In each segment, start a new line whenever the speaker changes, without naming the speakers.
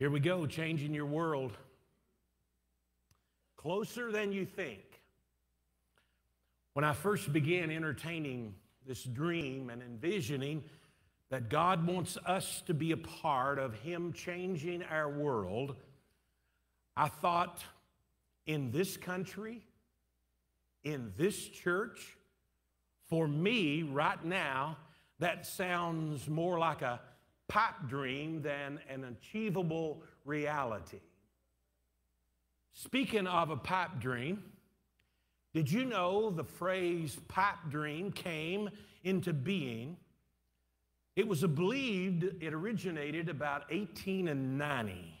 Here we go, changing your world. Closer than you think. When I first began entertaining this dream and envisioning that God wants us to be a part of Him changing our world, I thought in this country, in this church, for me right now, that sounds more like a pipe dream than an achievable reality. Speaking of a pipe dream, did you know the phrase pipe dream came into being? It was believed it originated about 1890,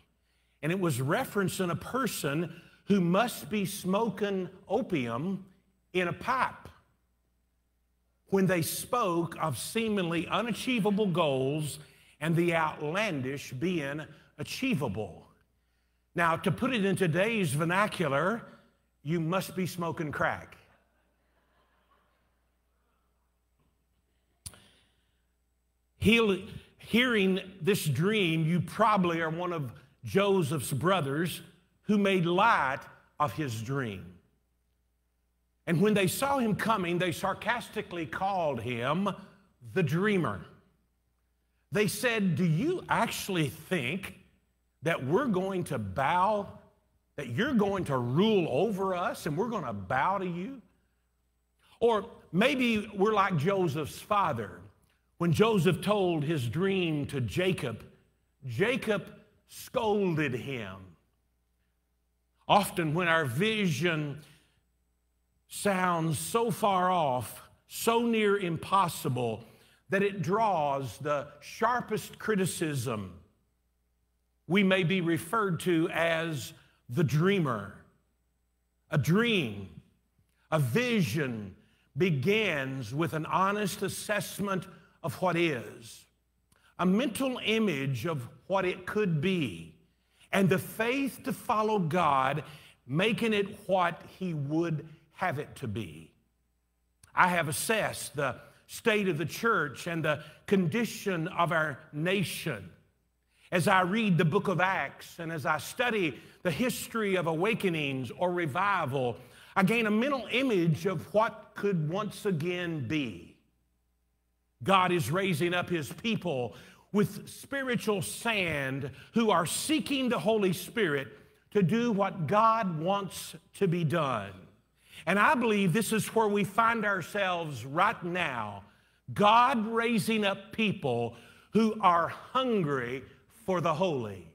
and it was referencing a person who must be smoking opium in a pipe when they spoke of seemingly unachievable goals and the outlandish being achievable. Now, to put it in today's vernacular, you must be smoking crack. Hearing this dream, you probably are one of Joseph's brothers who made light of his dream. And when they saw him coming, they sarcastically called him the dreamer. They said, Do you actually think that we're going to bow, that you're going to rule over us and we're going to bow to you? Or maybe we're like Joseph's father. When Joseph told his dream to Jacob, Jacob scolded him. Often, when our vision sounds so far off, so near impossible, that it draws the sharpest criticism. We may be referred to as the dreamer. A dream, a vision begins with an honest assessment of what is, a mental image of what it could be, and the faith to follow God, making it what He would have it to be. I have assessed the state of the church and the condition of our nation. As I read the book of Acts and as I study the history of awakenings or revival, I gain a mental image of what could once again be. God is raising up his people with spiritual sand who are seeking the Holy Spirit to do what God wants to be done. And I believe this is where we find ourselves right now God raising up people who are hungry for the holy.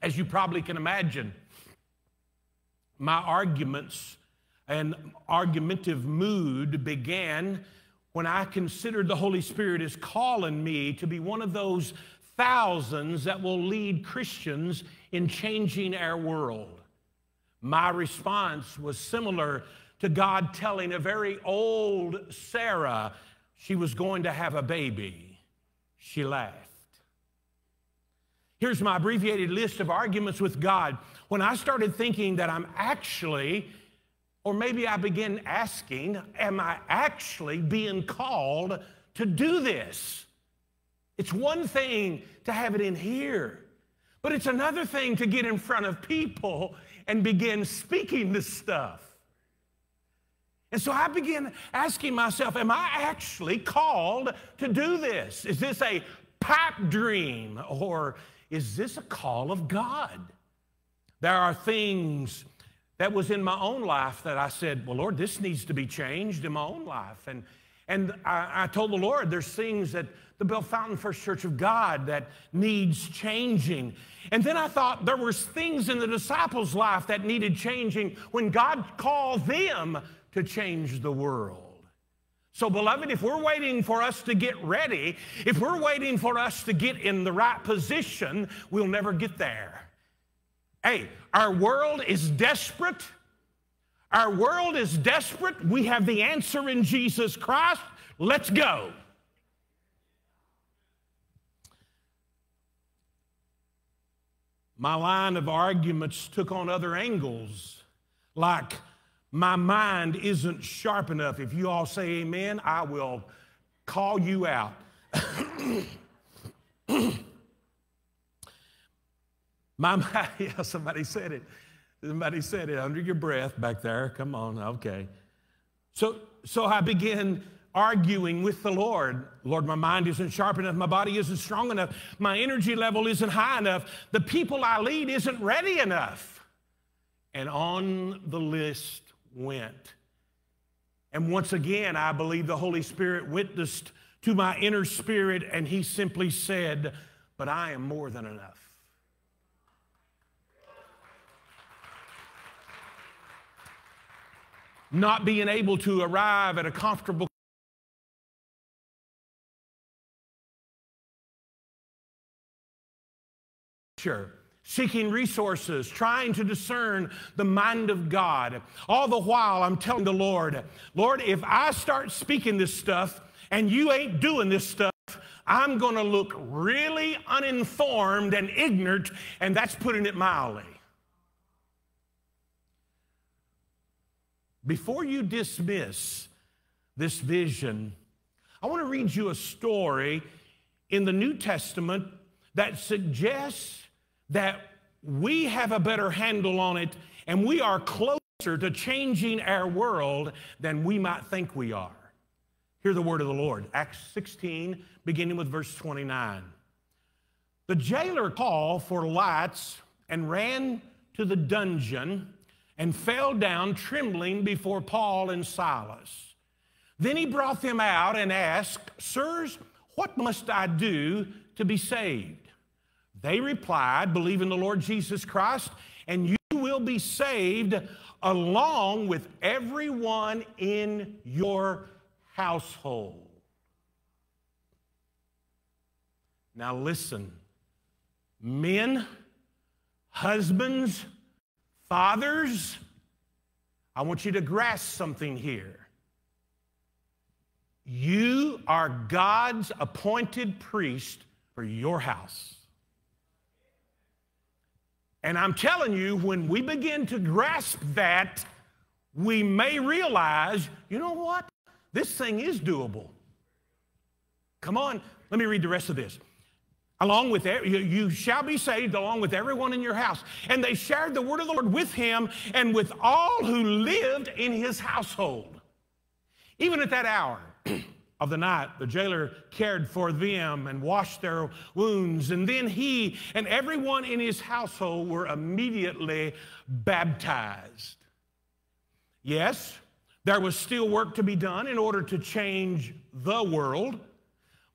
As you probably can imagine, my arguments and argumentative mood began when I considered the Holy Spirit is calling me to be one of those thousands that will lead Christians in changing our world. My response was similar to God telling a very old Sarah she was going to have a baby. She laughed. Here's my abbreviated list of arguments with God. When I started thinking that I'm actually, or maybe I began asking, am I actually being called to do this? It's one thing to have it in here, but it's another thing to get in front of people and begin speaking this stuff. And so I began asking myself, am I actually called to do this? Is this a pipe dream or is this a call of God? There are things that was in my own life that I said, well, Lord, this needs to be changed in my own life. And, and I, I told the Lord, there's things that the Bellefontaine First Church of God that needs changing. And then I thought there was things in the disciples' life that needed changing when God called them to change the world. So, beloved, if we're waiting for us to get ready, if we're waiting for us to get in the right position, we'll never get there. Hey, our world is desperate. Our world is desperate. We have the answer in Jesus Christ. Let's go. My line of arguments took on other angles, like my mind isn't sharp enough. If you all say amen, I will call you out. My mind, yeah, somebody said it. Somebody said it under your breath back there. Come on, okay. So, so I began arguing with the Lord. Lord, my mind isn't sharp enough. My body isn't strong enough. My energy level isn't high enough. The people I lead isn't ready enough. And on the list went. And once again, I believe the Holy Spirit witnessed to my inner spirit, and He simply said, But I am more than enough. Not being able to arrive at a comfortable seeking resources, trying to discern the mind of God. All the while, I'm telling the Lord, Lord, if I start speaking this stuff and you ain't doing this stuff, I'm going to look really uninformed and ignorant, and that's putting it mildly. Before you dismiss this vision, I want to read you a story in the New Testament that suggests that we have a better handle on it and we are closer to changing our world than we might think we are. Hear the word of the Lord. Acts 16, beginning with verse 29. The jailer called for lights and ran to the dungeon and fell down trembling before Paul and Silas. Then he brought them out and asked, Sirs, what must I do to be saved? They replied, Believe in the Lord Jesus Christ, and you will be saved along with everyone in your household. Now, listen, men, husbands, fathers, I want you to grasp something here. You are God's appointed priest for your house. And I'm telling you, when we begin to grasp that, we may realize, you know what? This thing is doable. Come on, let me read the rest of this. Along with you shall be saved along with everyone in your house. And they shared the word of the Lord with him and with all who lived in his household. Even at that hour, of the night, the jailer cared for them and washed their wounds. And then he and everyone in his household were immediately baptized. Yes, there was still work to be done in order to change the world,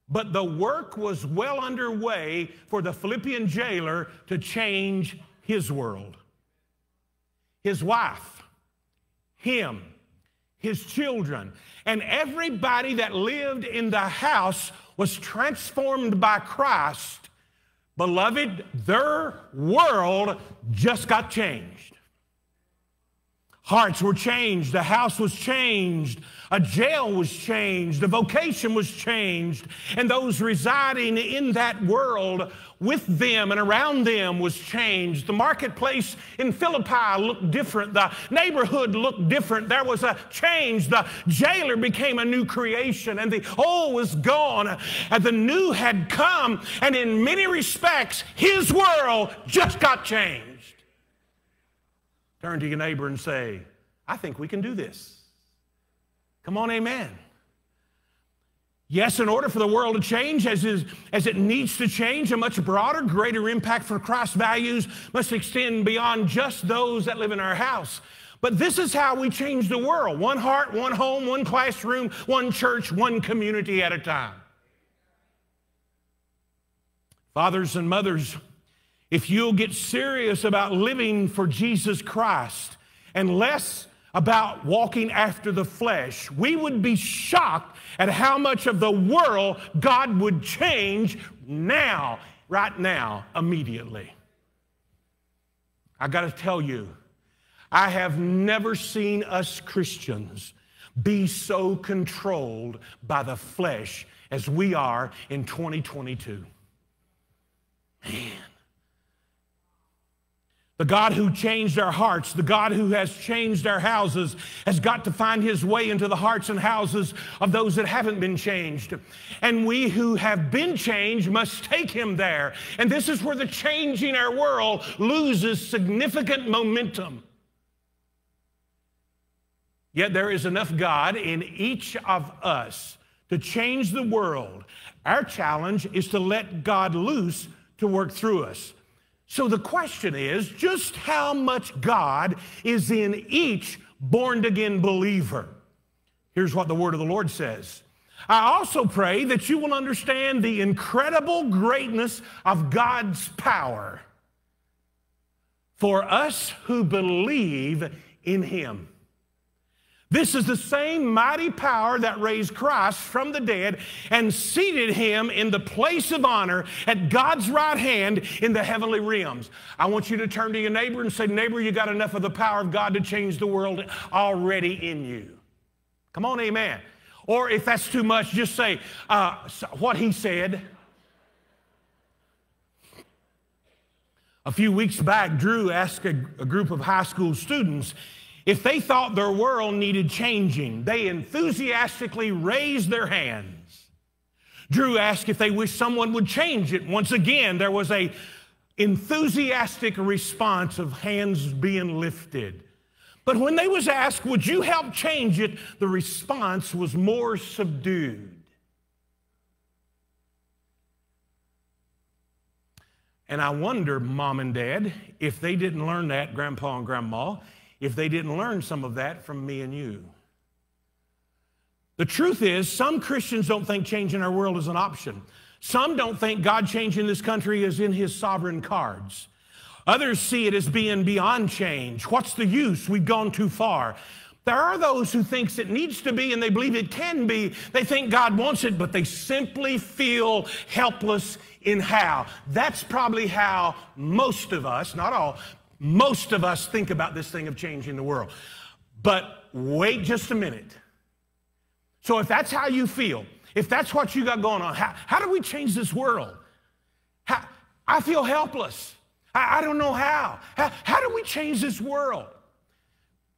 but the work was well underway for the Philippian jailer to change his world. His wife, him, his children, and everybody that lived in the house was transformed by Christ. Beloved, their world just got changed. Hearts were changed, the house was changed, a jail was changed, the vocation was changed, and those residing in that world with them and around them was changed. The marketplace in Philippi looked different. The neighborhood looked different. There was a change. The jailer became a new creation, and the old was gone, and the new had come. And in many respects, his world just got changed. Turn to your neighbor and say, I think we can do this. Come on, amen. Yes, in order for the world to change as, is, as it needs to change, a much broader, greater impact for Christ's values must extend beyond just those that live in our house. But this is how we change the world one heart, one home, one classroom, one church, one community at a time. Fathers and mothers, if you'll get serious about living for Jesus Christ and less about walking after the flesh, we would be shocked at how much of the world God would change now, right now, immediately. I got to tell you, I have never seen us Christians be so controlled by the flesh as we are in 2022. Man. The God who changed our hearts, the God who has changed our houses, has got to find his way into the hearts and houses of those that haven't been changed. And we who have been changed must take him there. And this is where the changing our world loses significant momentum. Yet there is enough God in each of us to change the world. Our challenge is to let God loose to work through us. So the question is just how much God is in each born again believer? Here's what the word of the Lord says. I also pray that you will understand the incredible greatness of God's power for us who believe in Him. This is the same mighty power that raised Christ from the dead and seated him in the place of honor at God's right hand in the heavenly realms. I want you to turn to your neighbor and say, Neighbor, you got enough of the power of God to change the world already in you. Come on, amen. Or if that's too much, just say uh, what he said. A few weeks back, Drew asked a, a group of high school students if they thought their world needed changing, they enthusiastically raised their hands. Drew asked if they wished someone would change it. Once again, there was a enthusiastic response of hands being lifted. But when they was asked, would you help change it, the response was more subdued. And I wonder, mom and dad, if they didn't learn that, grandpa and grandma, if they didn't learn some of that from me and you. The truth is, some Christians don't think changing our world is an option. Some don't think God changing this country is in his sovereign cards. Others see it as being beyond change. What's the use? We've gone too far. There are those who thinks it needs to be and they believe it can be. They think God wants it, but they simply feel helpless in how. That's probably how most of us, not all, most of us think about this thing of changing the world. But wait just a minute. So, if that's how you feel, if that's what you got going on, how, how do we change this world? How, I feel helpless. I, I don't know how. how. How do we change this world?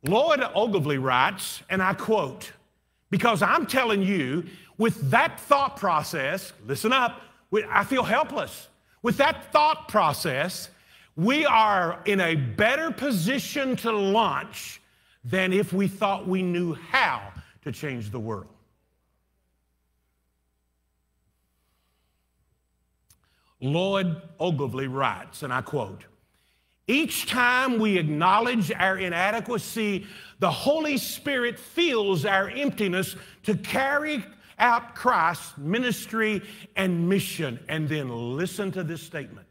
Lloyd Ogilvie writes, and I quote, because I'm telling you, with that thought process, listen up, I feel helpless. With that thought process, we are in a better position to launch than if we thought we knew how to change the world. Lloyd Ogilvie writes, and I quote, each time we acknowledge our inadequacy, the Holy Spirit fills our emptiness to carry out Christ's ministry and mission. And then listen to this statement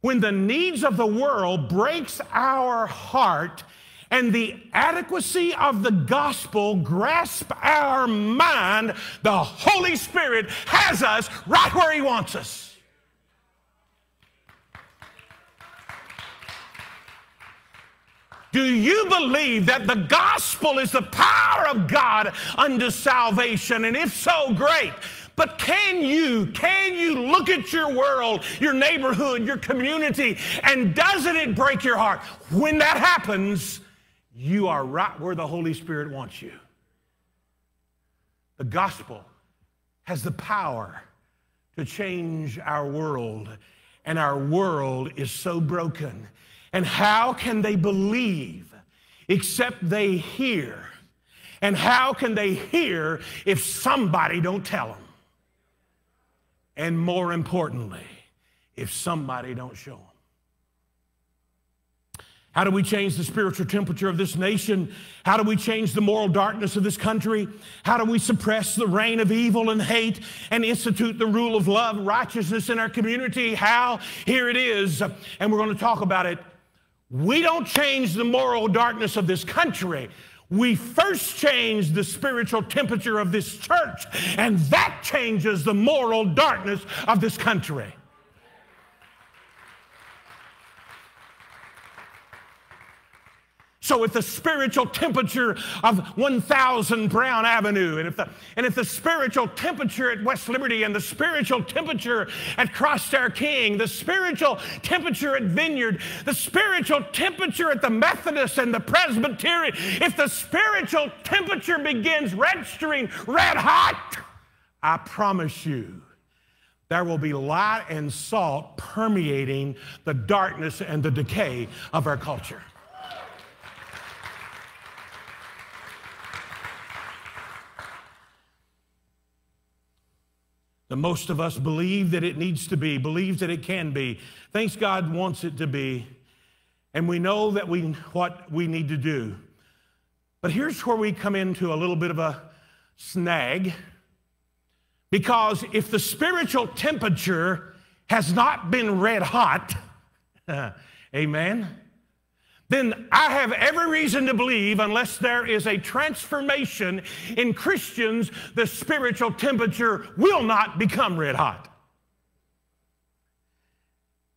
when the needs of the world breaks our heart and the adequacy of the gospel grasp our mind, the Holy Spirit has us right where He wants us. Do you believe that the gospel is the power of God unto salvation? And if so, great. But can you, can you look at your world, your neighborhood, your community, and doesn't it break your heart? When that happens, you are right where the Holy Spirit wants you. The gospel has the power to change our world, and our world is so broken. And how can they believe except they hear? And how can they hear if somebody don't tell them? And more importantly, if somebody don't show them. How do we change the spiritual temperature of this nation? How do we change the moral darkness of this country? How do we suppress the reign of evil and hate and institute the rule of love, righteousness in our community? How? Here it is, and we're going to talk about it. We don't change the moral darkness of this country we first change the spiritual temperature of this church, and that changes the moral darkness of this country. So if the spiritual temperature of 1000 Brown Avenue, and if the, and if the spiritual temperature at West Liberty, and the spiritual temperature at Crossstair King, the spiritual temperature at Vineyard, the spiritual temperature at the Methodist and the Presbyterian, if the spiritual temperature begins registering red hot, I promise you, there will be light and salt permeating the darkness and the decay of our culture. The most of us believe that it needs to be, believes that it can be, thinks God wants it to be, and we know that we what we need to do. But here's where we come into a little bit of a snag. Because if the spiritual temperature has not been red hot, amen, then I have every reason to believe, unless there is a transformation in Christians, the spiritual temperature will not become red hot.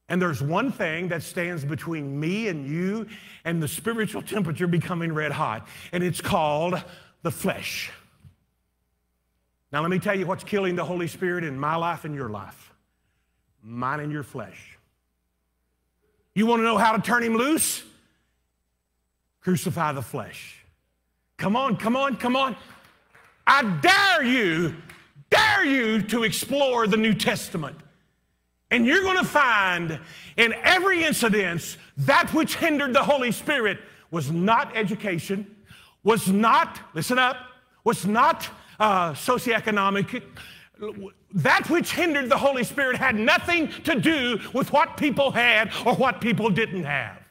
And there's one thing that stands between me and you and the spiritual temperature becoming red hot, and it's called the flesh. Now, let me tell you what's killing the Holy Spirit in my life and your life mine and your flesh. You want to know how to turn him loose? Crucify the flesh. Come on, come on, come on. I dare you, dare you to explore the New Testament. And you're going to find in every incident that which hindered the Holy Spirit was not education, was not, listen up, was not uh, socioeconomic. That which hindered the Holy Spirit had nothing to do with what people had or what people didn't have.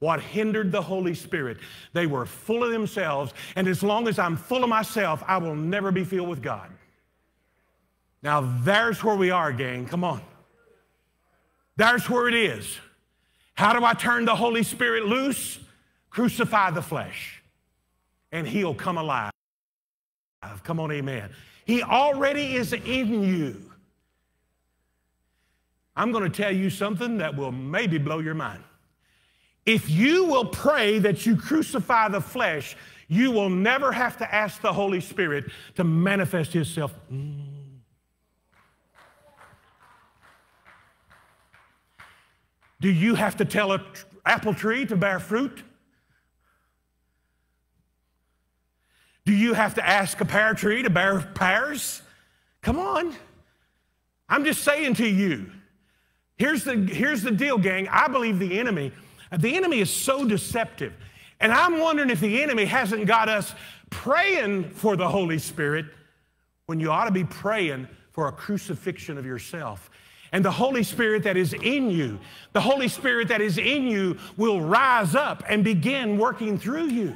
What hindered the Holy Spirit? They were full of themselves, and as long as I'm full of myself, I will never be filled with God. Now, there's where we are, gang. Come on. There's where it is. How do I turn the Holy Spirit loose? Crucify the flesh, and He'll come alive. Come on, amen. He already is in you. I'm going to tell you something that will maybe blow your mind. If you will pray that you crucify the flesh, you will never have to ask the Holy Spirit to manifest Himself. Mm. Do you have to tell an apple tree to bear fruit? Do you have to ask a pear tree to bear pears? Come on. I'm just saying to you. Here's the, here's the deal, gang. I believe the enemy, the enemy is so deceptive. And I'm wondering if the enemy hasn't got us praying for the Holy Spirit when you ought to be praying for a crucifixion of yourself. And the Holy Spirit that is in you, the Holy Spirit that is in you will rise up and begin working through you.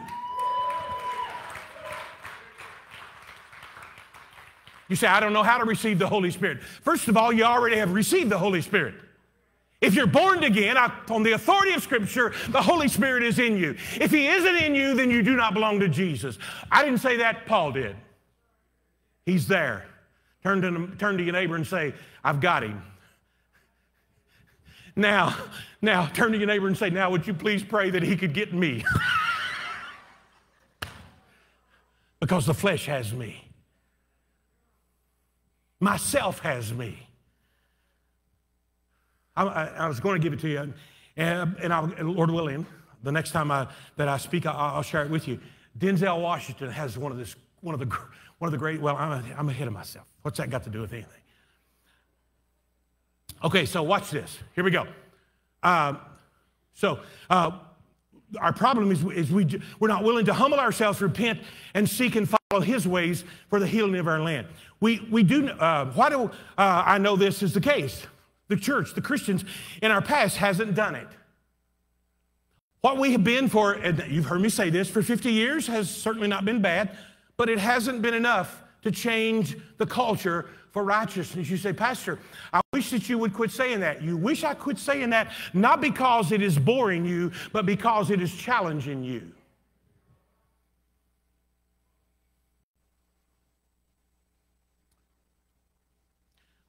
You say, I don't know how to receive the Holy Spirit. First of all, you already have received the Holy Spirit. If you're born again, on the authority of Scripture, the Holy Spirit is in you. If He isn't in you, then you do not belong to Jesus. I didn't say that, Paul did. He's there. Turn to, turn to your neighbor and say, I've got Him. Now, now, turn to your neighbor and say, Now, would you please pray that He could get me? because the flesh has me. Myself has me. I, I, I was going to give it to you, and, and I'll, Lord willing, the next time I, that I speak, I, I'll share it with you. Denzel Washington has one of this, one of the, one of the great. Well, I'm, I'm ahead of myself. What's that got to do with anything? Okay, so watch this. Here we go. Uh, so uh, our problem is, is we, we're not willing to humble ourselves, repent, and seek and follow His ways for the healing of our land. We, we do, uh, why do uh, I know this is the case? The church, the Christians in our past hasn't done it. What we have been for, and you've heard me say this, for 50 years has certainly not been bad, but it hasn't been enough to change the culture for righteousness. You say, Pastor, I wish that you would quit saying that. You wish I quit saying that, not because it is boring you, but because it is challenging you.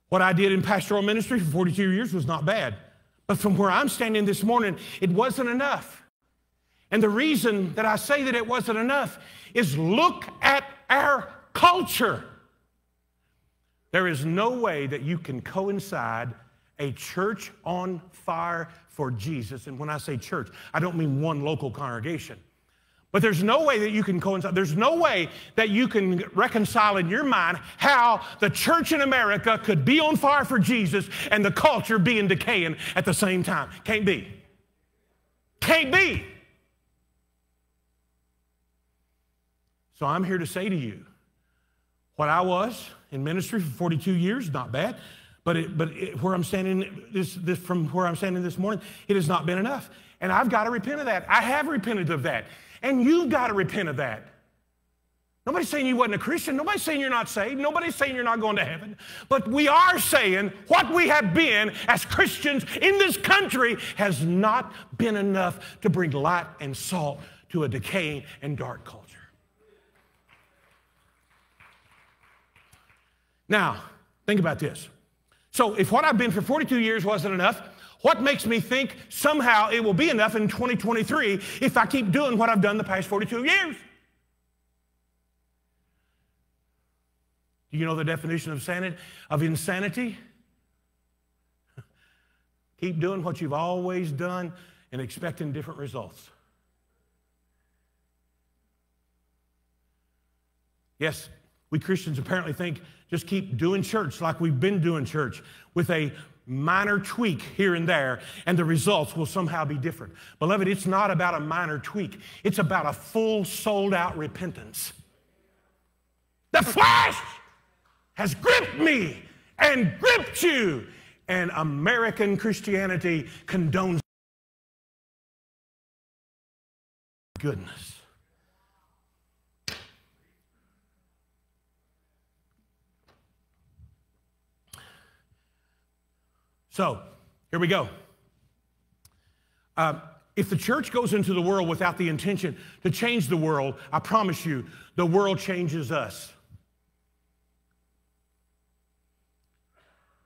What I did in pastoral ministry for 42 years was not bad. But from where I'm standing this morning, it wasn't enough. And the reason that I say that it wasn't enough is look at our culture. There is no way that you can coincide a church on fire for Jesus. And when I say church, I don't mean one local congregation. But there's no way that you can coincide, there's no way that you can reconcile in your mind how the church in America could be on fire for Jesus and the culture being decaying at the same time. Can't be. Can't be. So I'm here to say to you what I was in ministry for 42 years, not bad. But, it, but it, where I'm standing this, this, from where I'm standing this morning, it has not been enough. And I've got to repent of that. I have repented of that. And you've got to repent of that. Nobody's saying you wasn't a Christian. Nobody's saying you're not saved. Nobody's saying you're not going to heaven. But we are saying what we have been as Christians in this country has not been enough to bring light and salt to a decaying and dark culture. Now, think about this. So, if what I've been for 42 years wasn't enough, what makes me think somehow it will be enough in 2023 if I keep doing what I've done the past 42 years? Do you know the definition of, sanity, of insanity? keep doing what you've always done and expecting different results. Yes, we Christians apparently think just keep doing church like we've been doing church with a minor tweak here and there, and the results will somehow be different. Beloved, it's not about a minor tweak, it's about a full, sold out repentance. The flesh has gripped me and gripped you, and American Christianity condones goodness. So, here we go. Uh, if the church goes into the world without the intention to change the world, I promise you, the world changes us.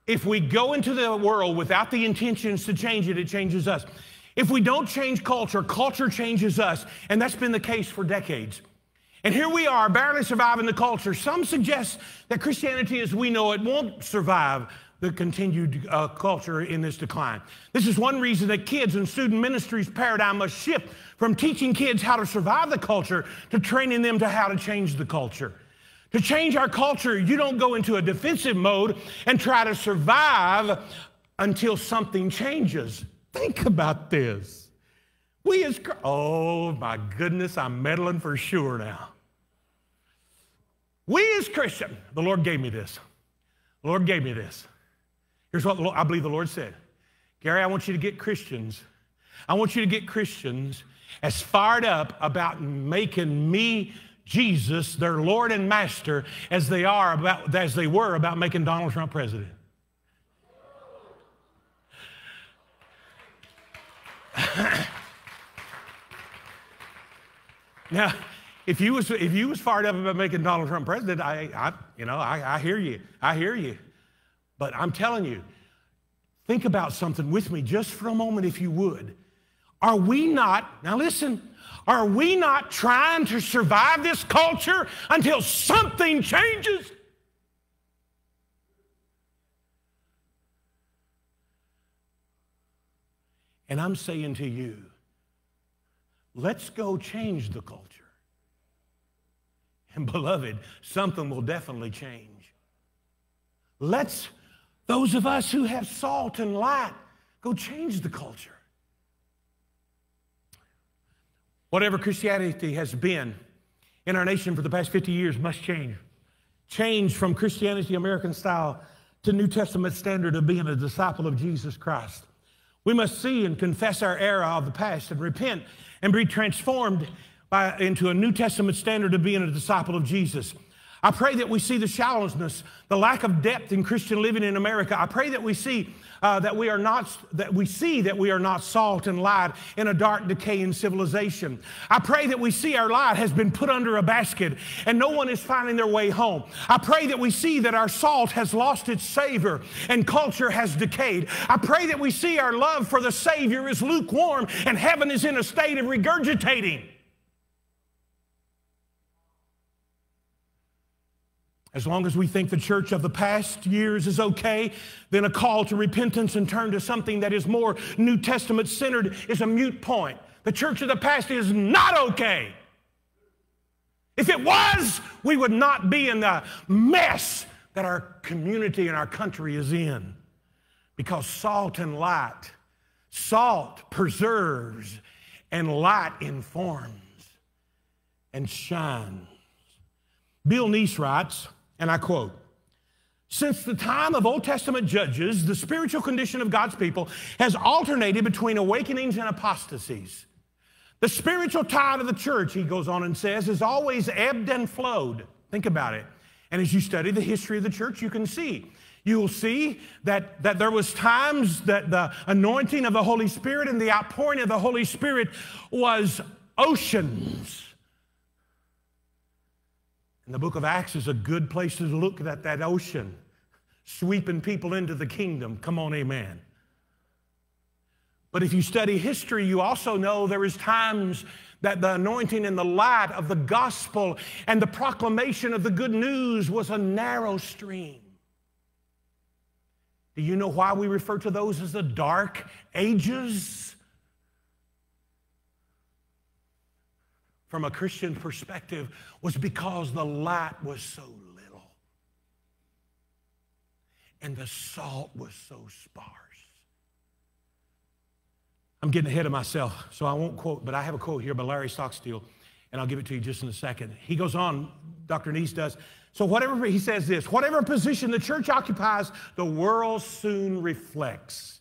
If we go into the world without the intentions to change it, it changes us. If we don't change culture, culture changes us. And that's been the case for decades. And here we are, barely surviving the culture. Some suggest that Christianity as we know it won't survive the continued uh, culture in this decline. This is one reason that kids and student ministries paradigm must shift from teaching kids how to survive the culture to training them to how to change the culture. To change our culture, you don't go into a defensive mode and try to survive until something changes. Think about this. We as, oh my goodness, I'm meddling for sure now. We as Christians, the Lord gave me this. The Lord gave me this. Here's what I believe the Lord said Gary, I want you to get Christians. I want you to get Christians as fired up about making me Jesus their Lord and Master as they are about as they were about making Donald Trump president. now, if you was if you was fired up about making Donald Trump president, I, I you know I, I hear you. I hear you. But I'm telling you, think about something with me just for a moment, if you would. Are we not, now listen, are we not trying to survive this culture until something changes? And I'm saying to you, let's go change the culture. And beloved, something will definitely change. Let's those of us who have salt and light, go change the culture. Whatever Christianity has been in our nation for the past 50 years must change. Change from Christianity American style to New Testament standard of being a disciple of Jesus Christ. We must see and confess our error of the past and repent and be transformed by, into a New Testament standard of being a disciple of Jesus. I pray that we see the shallowness, the lack of depth in Christian living in America. I pray that we see uh, that we are not that we see that we are not salt and light in a dark, decaying civilization. I pray that we see our light has been put under a basket and no one is finding their way home. I pray that we see that our salt has lost its savor and culture has decayed. I pray that we see our love for the Savior is lukewarm and heaven is in a state of regurgitating. As long as we think the church of the past years is okay, then a call to repentance and turn to something that is more New Testament centered is a mute point. The church of the past is not okay. If it was, we would not be in the mess that our community and our country is in. Because salt and light, salt preserves and light informs and shines. Bill Neese writes, and I quote, since the time of Old Testament judges, the spiritual condition of God's people has alternated between awakenings and apostasies. The spiritual tide of the church, he goes on and says, has always ebbed and flowed. Think about it. And as you study the history of the church, you can see. You will see that, that there was times that the anointing of the Holy Spirit and the outpouring of the Holy Spirit was oceans and the book of Acts is a good place to look at that ocean, sweeping people into the kingdom. Come on, amen. But if you study history, you also know there is times that the anointing and the light of the gospel and the proclamation of the good news was a narrow stream. Do you know why we refer to those as the dark ages? From a Christian perspective was because the light was so little and the salt was so sparse. I'm getting ahead of myself, so I won't quote, but I have a quote here by Larry Stockstill, and I'll give it to you just in a second. He goes on, Dr. Neese does. So, whatever, he says this whatever position the church occupies, the world soon reflects.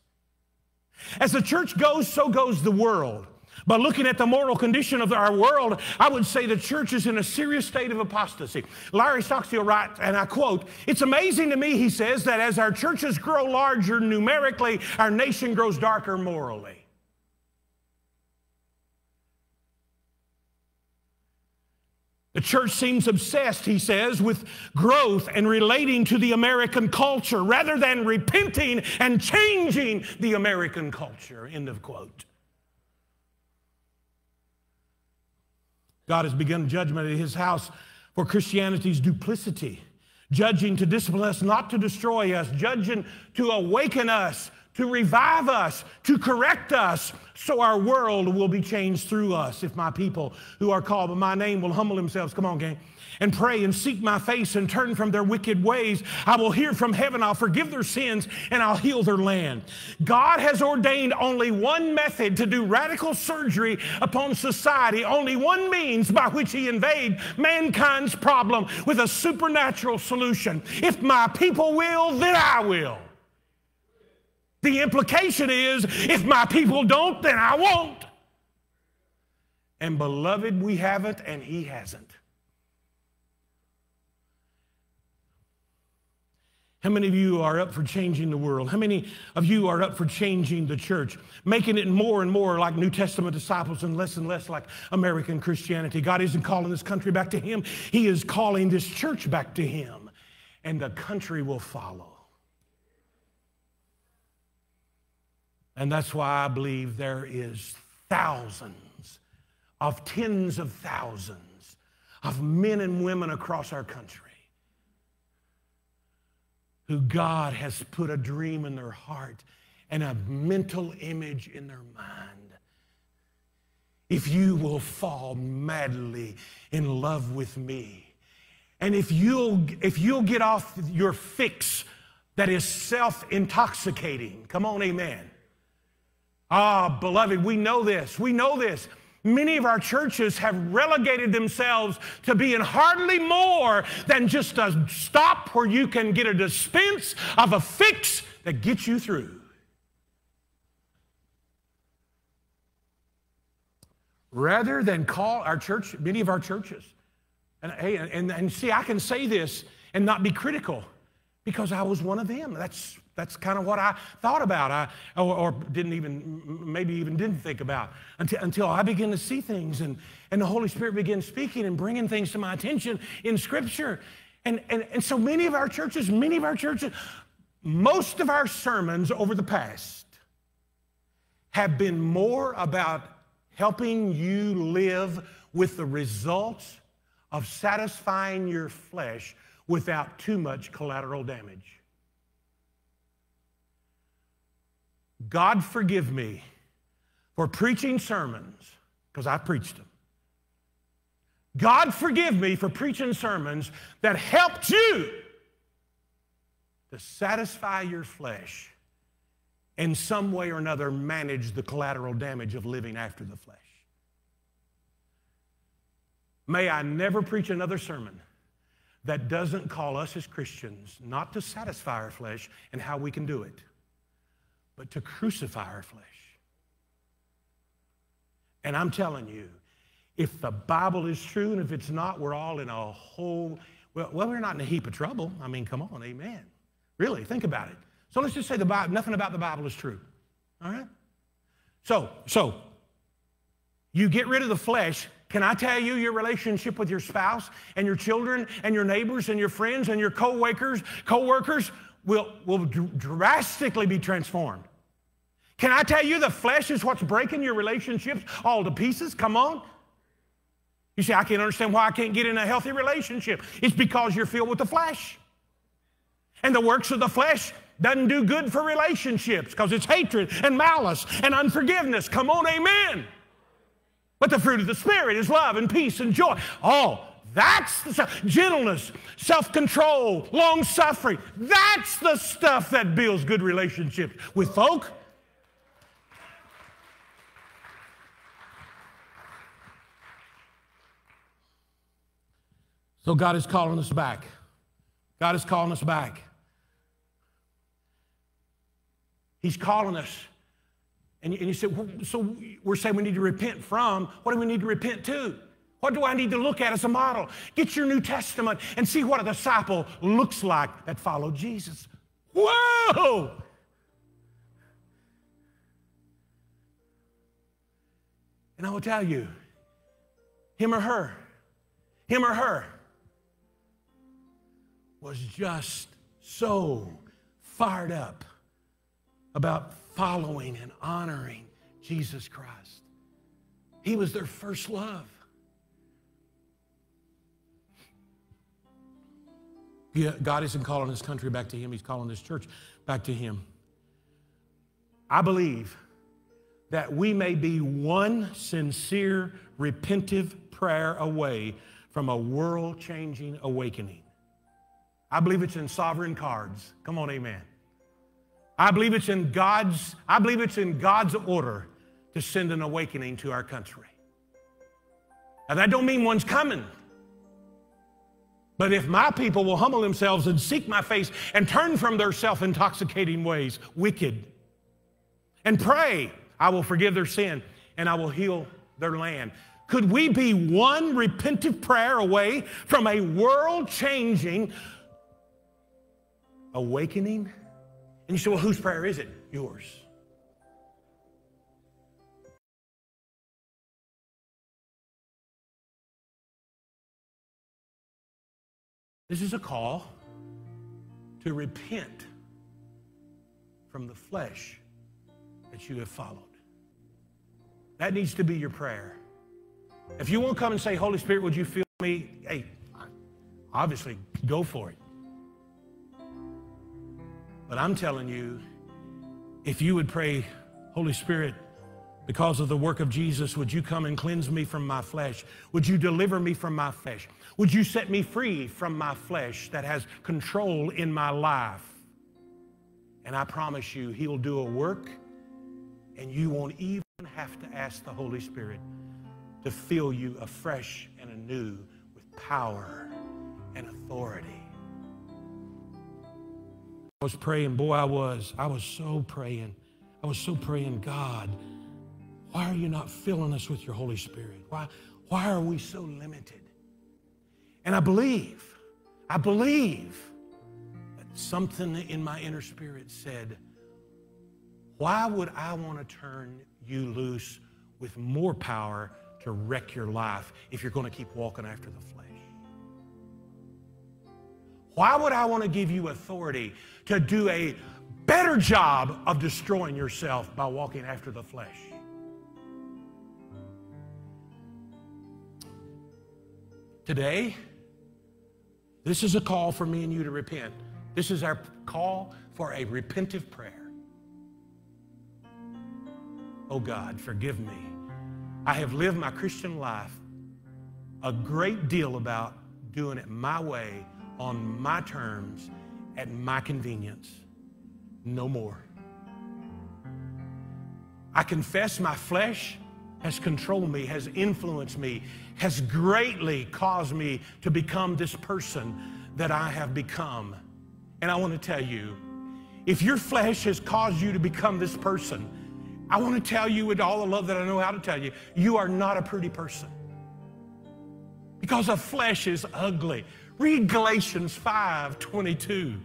As the church goes, so goes the world. But looking at the moral condition of our world, I would say the church is in a serious state of apostasy. Larry Stockstill writes, and I quote, It's amazing to me, he says, that as our churches grow larger numerically, our nation grows darker morally. The church seems obsessed, he says, with growth and relating to the American culture rather than repenting and changing the American culture. End of quote. God has begun judgment at his house for Christianity's duplicity, judging to discipline us, not to destroy us, judging to awaken us, to revive us, to correct us, so our world will be changed through us. If my people who are called by my name will humble themselves, come on, gang and pray and seek my face and turn from their wicked ways, I will hear from heaven, I'll forgive their sins, and I'll heal their land. God has ordained only one method to do radical surgery upon society, only one means by which He invade mankind's problem with a supernatural solution. If my people will, then I will. The implication is if my people don't, then I won't. And beloved, we haven't, and He hasn't. How many of you are up for changing the world? How many of you are up for changing the church, making it more and more like New Testament disciples and less and less like American Christianity? God isn't calling this country back to Him, He is calling this church back to Him, and the country will follow. And that's why I believe there is thousands of tens of thousands of men and women across our country who God has put a dream in their heart and a mental image in their mind. If you will fall madly in love with me, and if you'll, if you'll get off your fix that is self intoxicating, come on, amen. Ah, beloved, we know this. We know this. Many of our churches have relegated themselves to being hardly more than just a stop where you can get a dispense of a fix that gets you through. Rather than call our church, many of our churches And, and, and see, I can say this and not be critical because I was one of them. That's, that's kind of what I thought about, I, or, or, didn't even, maybe even didn't think about until, until I began to see things and, and the Holy Spirit began speaking and bringing things to my attention in Scripture. And, and, and so many of our churches, many of our churches, most of our sermons over the past have been more about helping you live with the results of satisfying your flesh without too much collateral damage. God forgive me for preaching sermons, because I preached them. God forgive me for preaching sermons that helped you to satisfy your flesh in some way or another manage the collateral damage of living after the flesh. May I never preach another sermon that doesn't call us as Christians not to satisfy our flesh and how we can do it, but to crucify our flesh. And I'm telling you, if the Bible is true and if it's not, we're all in a whole, well, well, we're not in a heap of trouble. I mean, come on, amen. Really, think about it. So let's just say the Bible, nothing about the Bible is true. All right? So, so you get rid of the flesh. Can I tell you your relationship with your spouse and your children and your neighbors and your friends and your co-workers, co-workers will, will drastically be transformed. Can I tell you the flesh is what's breaking your relationships all to pieces? Come on. You say, I can't understand why I can't get in a healthy relationship. It's because you're filled with the flesh. And the works of the flesh doesn't do good for relationships because it's hatred and malice and unforgiveness. Come on, amen. But the fruit of the Spirit is love and peace and joy. Oh, that's the stuff. Gentleness, self control, long suffering. That's the stuff that builds good relationships with folk. So God is calling us back. God is calling us back. He's calling us. And, and you said, so we're saying we need to repent from. What do we need to repent to? What do I need to look at as a model? Get your New Testament and see what a disciple looks like that followed Jesus. Whoa! And I will tell you, him or her, him or her was just so fired up about following and honoring Jesus Christ. He was their first love. God isn't calling this country back to him, he's calling this church back to him. I believe that we may be one sincere, repentive prayer away from a world changing awakening. I believe it's in sovereign cards. Come on, amen. I believe it's in God's, I believe it's in God's order to send an awakening to our country. Now that don't mean one's coming. But if my people will humble themselves and seek my face and turn from their self-intoxicating ways, wicked, and pray, I will forgive their sin and I will heal their land. Could we be one repentant prayer away from a world changing awakening? And you say, well, whose prayer is it? Yours. This is a call to repent from the flesh that you have followed. That needs to be your prayer. If you won't come and say, Holy Spirit, would you fill me? Hey, obviously, go for it. But I'm telling you, if you would pray, Holy Spirit, because of the work of Jesus, would you come and cleanse me from my flesh? Would you deliver me from my flesh? Would you set me free from my flesh that has control in my life? And I promise you, He'll do a work, and you won't even have to ask the Holy Spirit to fill you afresh and anew with power and authority. I was praying, boy, I was. I was so praying. I was so praying, God, why are you not filling us with your Holy Spirit? Why, why are we so limited? And I believe, I believe that something in my inner spirit said, why would I want to turn you loose with more power to wreck your life if you're going to keep walking after the flesh? Why would I want to give you authority to do a better job of destroying yourself by walking after the flesh? Today, this is a call for me and you to repent. This is our call for a repentive prayer. Oh God, forgive me. I have lived my Christian life a great deal about doing it my way, on my terms, at my convenience. No more. I confess my flesh has controlled me, has influenced me, has greatly caused me to become this person that I have become. And I want to tell you, if your flesh has caused you to become this person, I want to tell you with all the love that I know how to tell you, you are not a pretty person. Because the flesh is ugly. Read Galatians 5 22.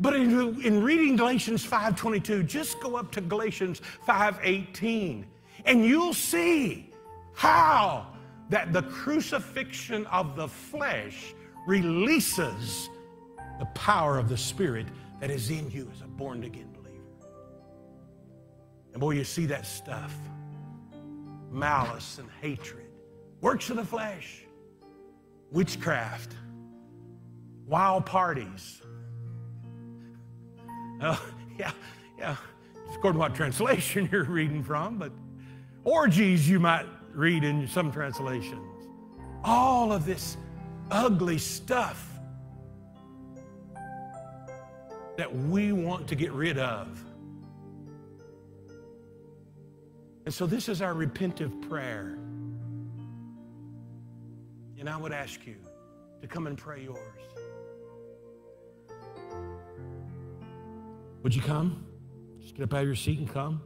But in, in reading Galatians 5 22, just go up to Galatians 5 18, and you'll see how that the crucifixion of the flesh releases the power of the Spirit that is in you as a born again believer. And boy, you see that stuff malice and hatred, works of the flesh, witchcraft, wild parties. Oh, yeah, yeah. It's According to what translation you're reading from, but orgies you might read in some translations. All of this ugly stuff that we want to get rid of. And so this is our repentive prayer. And I would ask you to come and pray yours. Would you come? Just get up out of your seat and come.